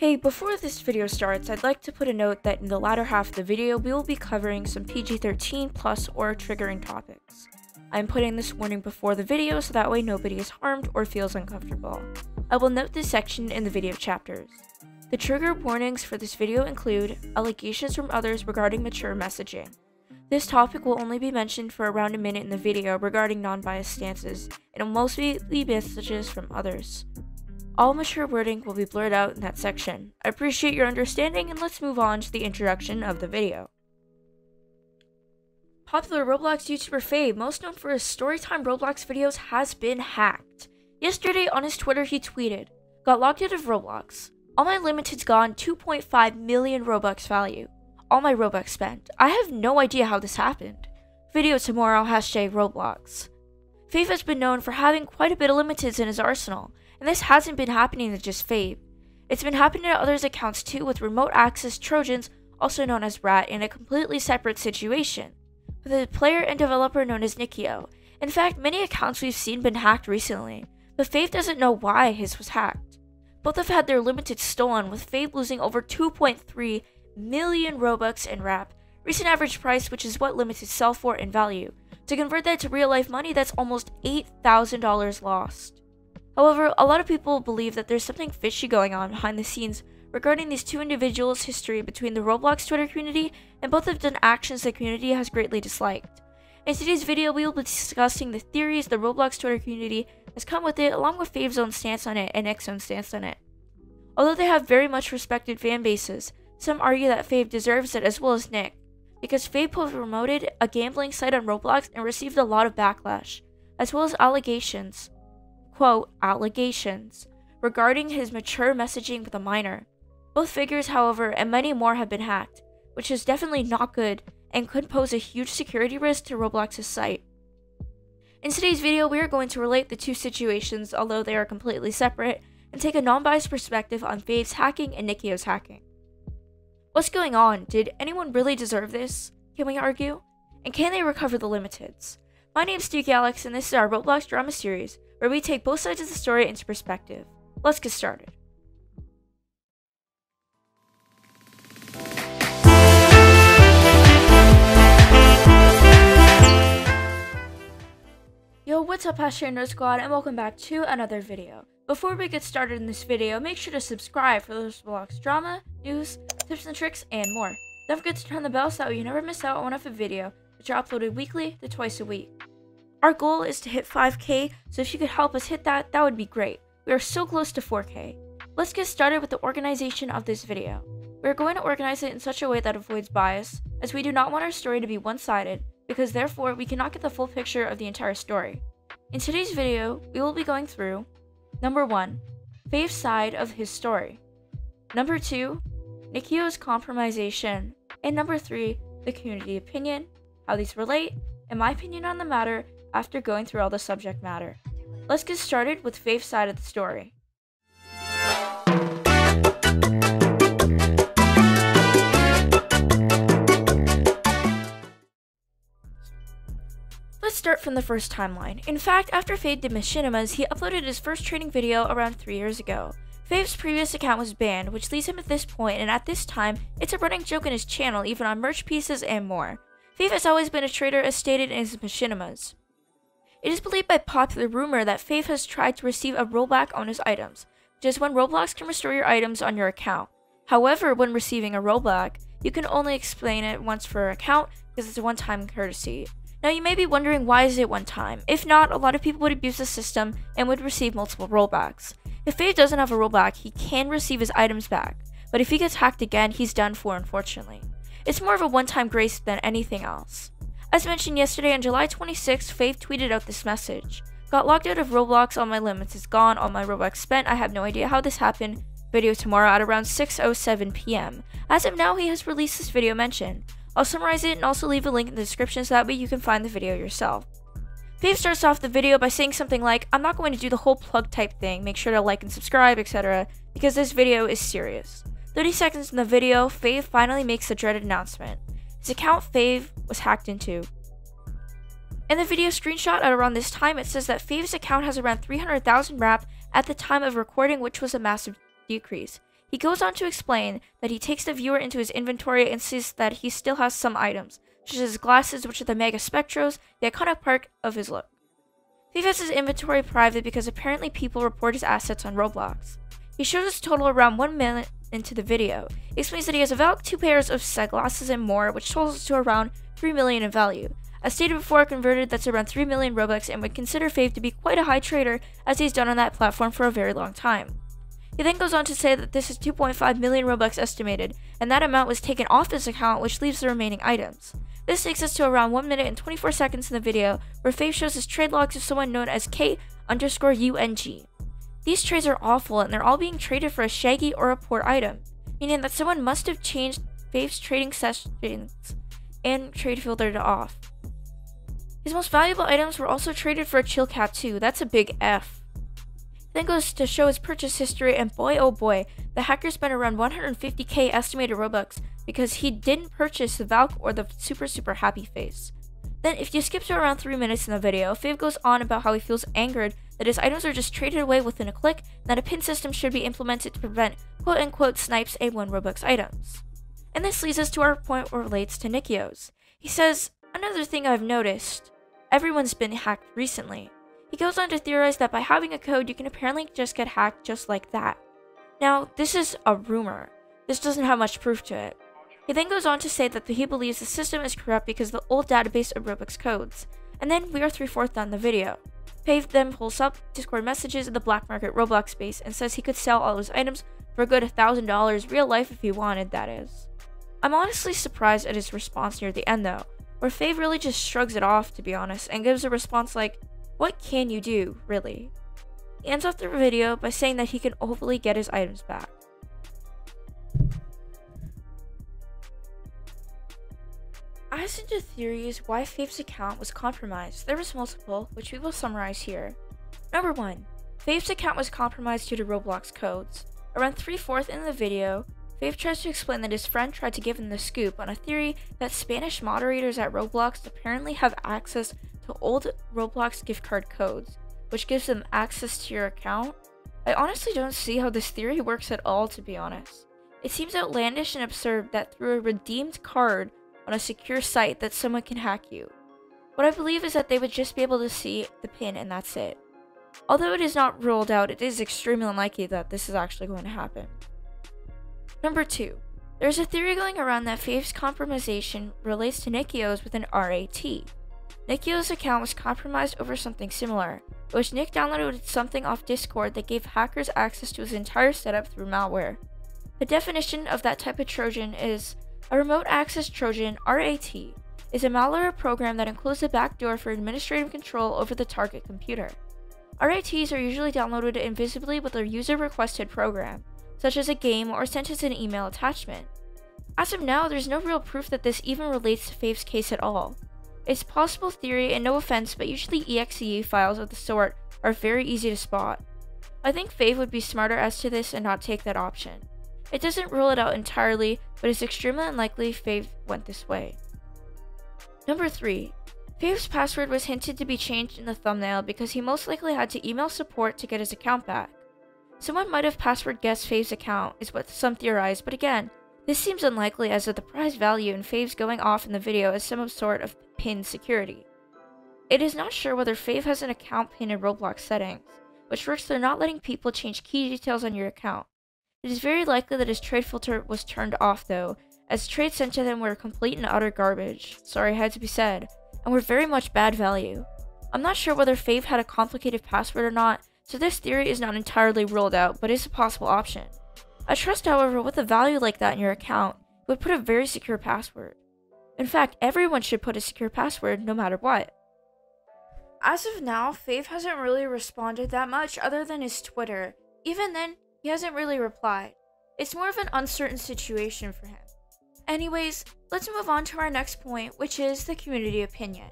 Hey, before this video starts, I'd like to put a note that in the latter half of the video, we will be covering some PG-13 plus or triggering topics. I'm putting this warning before the video so that way nobody is harmed or feels uncomfortable. I will note this section in the video chapters. The trigger warnings for this video include allegations from others regarding mature messaging. This topic will only be mentioned for around a minute in the video regarding non-biased stances, and will mostly be messages from others. All mature wording will be blurred out in that section. I appreciate your understanding and let's move on to the introduction of the video. Popular Roblox YouTuber Fave, most known for his storytime Roblox videos, has been hacked. Yesterday on his Twitter he tweeted, Got locked out of Roblox. All my limited's gone 2.5 million Robux value. All my Robux spent. I have no idea how this happened. Video tomorrow, hashtag Roblox. Fave has been known for having quite a bit of limiteds in his arsenal, and this hasn't been happening to just Fave. It's been happening to others' accounts too with remote access Trojans, also known as RAT, in a completely separate situation. With a player and developer known as Nickeo. In fact, many accounts we've seen been hacked recently, but Fave doesn't know why his was hacked. Both have had their limited stolen, with Fave losing over 2.3 million Robux in RAP, recent average price, which is what limited sell for in value. To convert that to real life money, that's almost $8,000 lost. However, a lot of people believe that there's something fishy going on behind the scenes regarding these two individuals' history between the Roblox Twitter community, and both have done actions the community has greatly disliked. In today's video, we will be discussing the theories the Roblox Twitter community has come with it, along with Fave's own stance on it and Nick's own stance on it. Although they have very much respected fan bases, some argue that Fave deserves it as well as Nick, because Fave promoted a gambling site on Roblox and received a lot of backlash, as well as allegations quote, allegations regarding his mature messaging with a minor. Both figures, however, and many more have been hacked, which is definitely not good and could pose a huge security risk to Roblox's site. In today's video, we are going to relate the two situations, although they are completely separate, and take a non-biased perspective on Fave's hacking and Nickeo's hacking. What's going on? Did anyone really deserve this? Can we argue? And can they recover the limiteds? My name is Duke Alex, and this is our Roblox drama series, where we take both sides of the story into perspective. Let's get started. Yo, what's up Nerd Squad and welcome back to another video. Before we get started in this video, make sure to subscribe for those vlogs, drama, news, tips and tricks, and more. Don't forget to turn the bell so that you never miss out on a video, which are uploaded weekly to twice a week. Our goal is to hit 5k, so if you could help us hit that, that would be great. We are so close to 4k. Let's get started with the organization of this video. We are going to organize it in such a way that avoids bias, as we do not want our story to be one-sided, because therefore we cannot get the full picture of the entire story. In today's video, we will be going through Number 1. Fave's side of his story. Number 2. Nickeo's compromisation. And number 3. The community opinion, how these relate, and my opinion on the matter, after going through all the subject matter. Let's get started with Fave's side of the story. Let's start from the first timeline. In fact, after Fave did Machinimas, he uploaded his first training video around 3 years ago. Fave's previous account was banned, which leaves him at this point, and at this time, it's a running joke in his channel, even on merch pieces and more. Fave has always been a trader as stated in his Machinimas. It is believed by popular rumor that Fave has tried to receive a rollback on his items, which is when Roblox can restore your items on your account. However, when receiving a rollback, you can only explain it once for account because it's a one-time courtesy. Now you may be wondering why is it one time? If not, a lot of people would abuse the system and would receive multiple rollbacks. If Fave doesn't have a rollback, he can receive his items back, but if he gets hacked again, he's done for unfortunately. It's more of a one-time grace than anything else. As mentioned yesterday, on July 26th, Fave tweeted out this message. Got locked out of Roblox, all my limits is gone, all my Robux spent, I have no idea how this happened. Video tomorrow at around 6.07 p.m. As of now, he has released this video mentioned. I'll summarize it and also leave a link in the description so that way you can find the video yourself. Fave starts off the video by saying something like, I'm not going to do the whole plug type thing, make sure to like and subscribe, etc. because this video is serious. 30 seconds in the video, Fave finally makes the dreaded announcement. His account Fave was hacked into. In the video screenshot at around this time, it says that Fave's account has around 300,000 RAP at the time of recording, which was a massive decrease. He goes on to explain that he takes the viewer into his inventory and sees that he still has some items, such as his glasses, which are the Mega Spectros, the iconic part of his look. Fave has his inventory private because apparently people report his assets on Roblox. He shows his total around 1 minute into the video. He explains that he has about two pairs of sunglasses and more, which totals to around 3 million in value. As stated before, converted that's around 3 million Robux and would consider Fave to be quite a high trader as he's done on that platform for a very long time. He then goes on to say that this is 2.5 million Robux estimated, and that amount was taken off his account, which leaves the remaining items. This takes us to around 1 minute and 24 seconds in the video, where Fave shows his trade logs of someone known as K underscore UNG. These trades are awful, and they're all being traded for a Shaggy or a poor item, meaning that someone must have changed Fave's trading sessions and trade filtered off. His most valuable items were also traded for a chill cap too, that's a big F. Then goes to show his purchase history, and boy oh boy, the hacker spent around 150k estimated Robux because he didn't purchase the Valk or the super super happy face. Then, if you skip to around 3 minutes in the video, Fave goes on about how he feels angered that his items are just traded away within a click, and that a pin system should be implemented to prevent quote unquote snipes A1 Robux items. And this leads us to our point where relates to Nickeos. He says, Another thing I've noticed everyone's been hacked recently. He goes on to theorize that by having a code, you can apparently just get hacked just like that. Now, this is a rumor. This doesn't have much proof to it. He then goes on to say that he believes the system is corrupt because of the old database of Robux codes. And then we are three-fourths done the video. Fave then pulls up Discord messages in the black market Roblox space and says he could sell all his items for a good $1,000 real life if he wanted, that is. I'm honestly surprised at his response near the end though, where Fave really just shrugs it off, to be honest, and gives a response like, What can you do, really? He ends off the video by saying that he can hopefully get his items back. As into theories why Fave's account was compromised, there was multiple, which we will summarize here. Number 1. Fave's account was compromised due to Roblox codes. Around 3 4th in the video, Fave tries to explain that his friend tried to give him the scoop on a theory that Spanish moderators at Roblox apparently have access to old Roblox gift card codes, which gives them access to your account. I honestly don't see how this theory works at all, to be honest. It seems outlandish and absurd that through a redeemed card on a secure site that someone can hack you. What I believe is that they would just be able to see the pin and that's it. Although it is not ruled out, it is extremely unlikely that this is actually going to happen. Number 2. There's a theory going around that Fave's compromisation relates to Nickeo's with an RAT. Nickeo's account was compromised over something similar, which Nick downloaded something off Discord that gave hackers access to his entire setup through malware. The definition of that type of Trojan is a remote access Trojan, RAT, is a malware program that includes a backdoor for administrative control over the target computer. RATs are usually downloaded invisibly with a user requested program, such as a game or sent as an email attachment. As of now, there's no real proof that this even relates to Fave's case at all. It's possible theory and no offense, but usually exe files of the sort are very easy to spot. I think Fave would be smarter as to this and not take that option. It doesn't rule it out entirely, but it's extremely unlikely Fave went this way. Number 3. Fave's password was hinted to be changed in the thumbnail because he most likely had to email support to get his account back. Someone might have password guessed Fave's account, is what some theorize, but again, this seems unlikely as of the prize value in Fave's going off in the video as some sort of pin security. It is not sure whether Fave has an account pin in Roblox settings, which works through not letting people change key details on your account. It is very likely that his trade filter was turned off though, as trades sent to him were complete and utter garbage, sorry had to be said, and were very much bad value. I'm not sure whether Fave had a complicated password or not, so this theory is not entirely ruled out, but is a possible option. I trust, however, with a value like that in your account, you would put a very secure password. In fact, everyone should put a secure password no matter what. As of now, Fave hasn't really responded that much other than his Twitter. Even then, he hasn't really replied. It's more of an uncertain situation for him. Anyways, let's move on to our next point, which is the community opinion.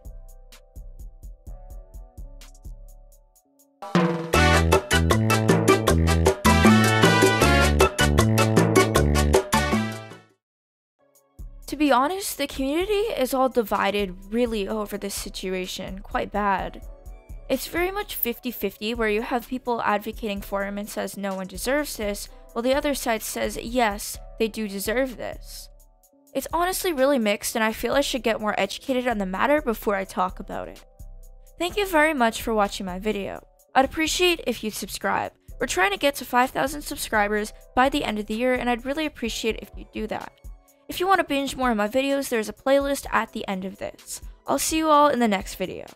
To be honest, the community is all divided really over this situation, quite bad. It's very much 50 50, where you have people advocating for him and says no one deserves this, while the other side says yes, they do deserve this. It's honestly really mixed, and I feel I should get more educated on the matter before I talk about it. Thank you very much for watching my video. I'd appreciate if you'd subscribe. We're trying to get to 5,000 subscribers by the end of the year, and I'd really appreciate if you do that. If you want to binge more of my videos, there's a playlist at the end of this. I'll see you all in the next video.